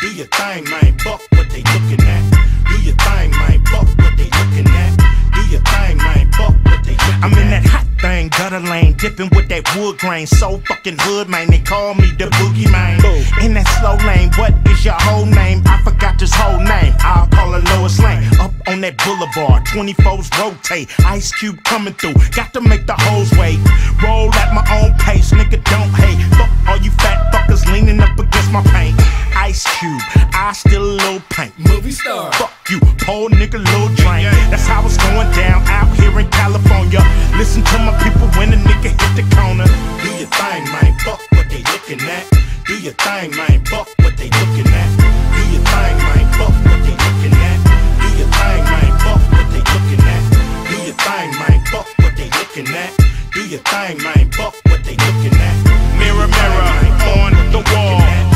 thing, man. Fuck what they looking at. Do your thing, man. Fuck what they looking at. Do your thing, man. Fuck what they looking I'm in that hot thing, gutter lane, dipping with that wood grain. So fucking hood, man. They call me the boogie man. In that slow lane, what is your whole name? I forgot this whole name. I'll call her Lois Lane. Up on that boulevard, 24s rotate. Ice Cube coming through, got to make the hoes wait. Roll at my own pace, nigga. Don't hate. Fuck all you fat fuckers leaning up against my paint. Ice Cube, I still a little paint. Movie star. Fuck you, poor nigga, little drain. That's how it's going down out here in California. Listen to my people when a nigga hit the corner. Do your thing, man. Fuck what they looking at. Do your thing, man. Fuck what they looking at. Do your thing, man. Fuck what they looking at. Do your thing, man. Fuck what they looking at. Do your thing, man. Fuck what they looking at. Do your thing, man. Fuck what they looking at. Mirror, mirror on the wall.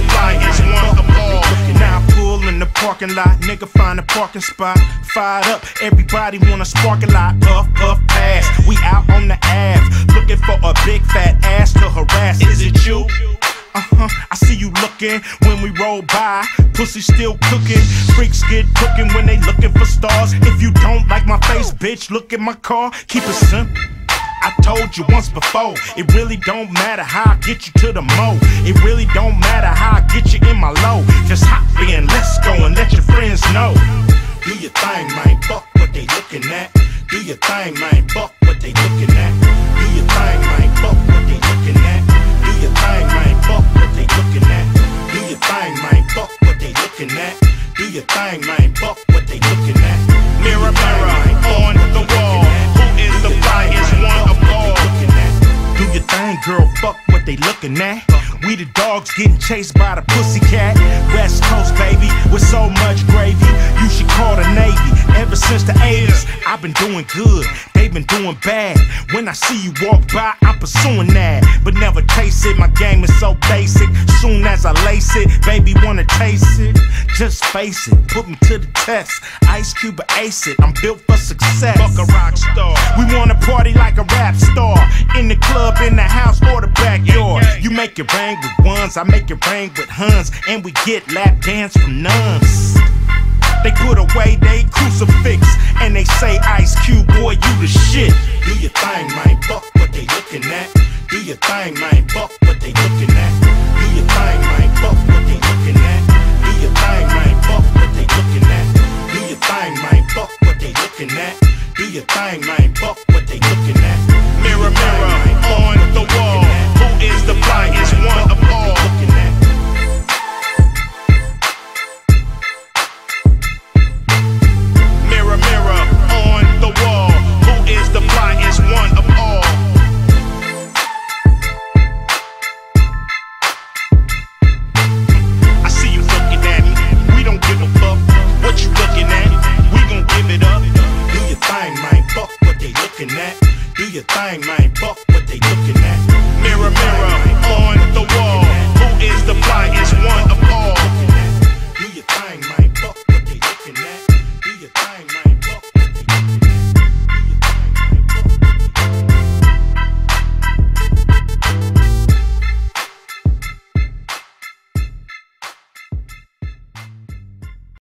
The one of all? Now I pull in the parking lot, nigga find a parking spot. Fired up, everybody wanna spark a lot. Puff, puff, pass. We out on the Ave, looking for a big fat ass to harass. Is it you? Uh huh, I see you looking when we roll by. Pussy still cooking. Freaks get cooking when they looking for stars. If you don't like my face, bitch, look at my car. Keep it simple. I told you once before, it really don't matter how I get you to the mo. It really don't matter how I get you in my low. Just hop in, let's go and let your friends know. Do your thing, man. Fuck what they looking at. Do your thing, man. Fuck what they looking at. Do your thing, man. Fuck what they looking at. Do your thing, man. Fuck what they looking at. Do your thing, man. Fuck what they looking at. Do your thing, man. Fuck what they looking at. Mirror, mirror on the wall, Fuck what they looking at. We the dogs getting chased by the pussycat. West Coast, baby, with so much gravy. You should call the Navy. Ever since the 80s, I've been doing good. They've been doing bad. When I see you walk by, I'm pursuing that. But never chase it. My game is so basic. Soon as I lace it, baby, wanna taste it. Just face it, put me to the test. Ice Cube ace it. I'm built for success. Fuck a rock star. We wanna party like a rap star. Make it rain with ones, I make it rain with huns. And we get lap dance from nuns. They put away they crucifix and they say, Ice Cube, boy, you the shit. Do your thing, man. Fuck what they looking at. Do your thing, man. Fuck what they looking at.